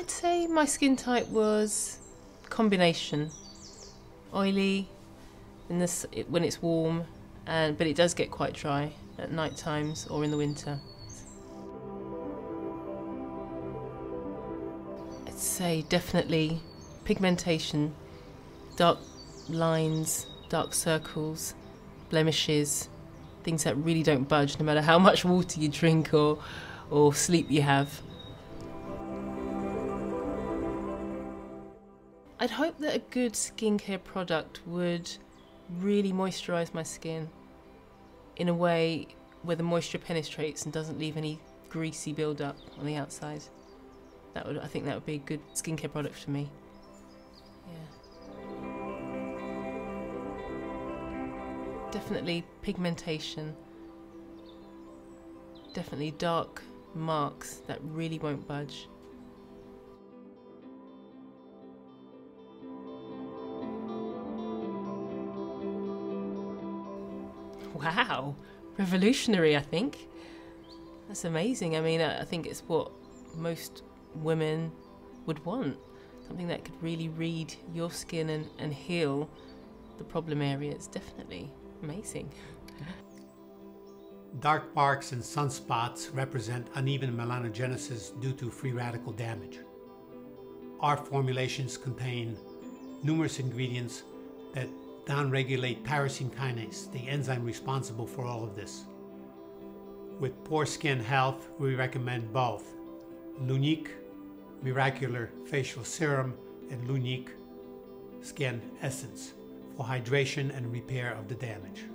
I'd say my skin type was combination oily in this when it's warm, and but it does get quite dry at night times or in the winter. I'd say definitely pigmentation, dark lines, dark circles, blemishes, things that really don't budge no matter how much water you drink or, or sleep you have. I'd hope that a good skincare product would really moisturise my skin in a way where the moisture penetrates and doesn't leave any greasy build-up on the outside. That would, I think, that would be a good skincare product for me. Yeah. Definitely pigmentation. Definitely dark marks that really won't budge. Wow, revolutionary, I think. That's amazing. I mean, I think it's what most women would want something that could really read your skin and, and heal the problem areas. Definitely amazing. Dark marks and sunspots represent uneven melanogenesis due to free radical damage. Our formulations contain numerous ingredients that downregulate tyrosine kinase, the enzyme responsible for all of this. With poor skin health, we recommend both Lunique Miracular Facial Serum and Lunique Skin Essence for hydration and repair of the damage.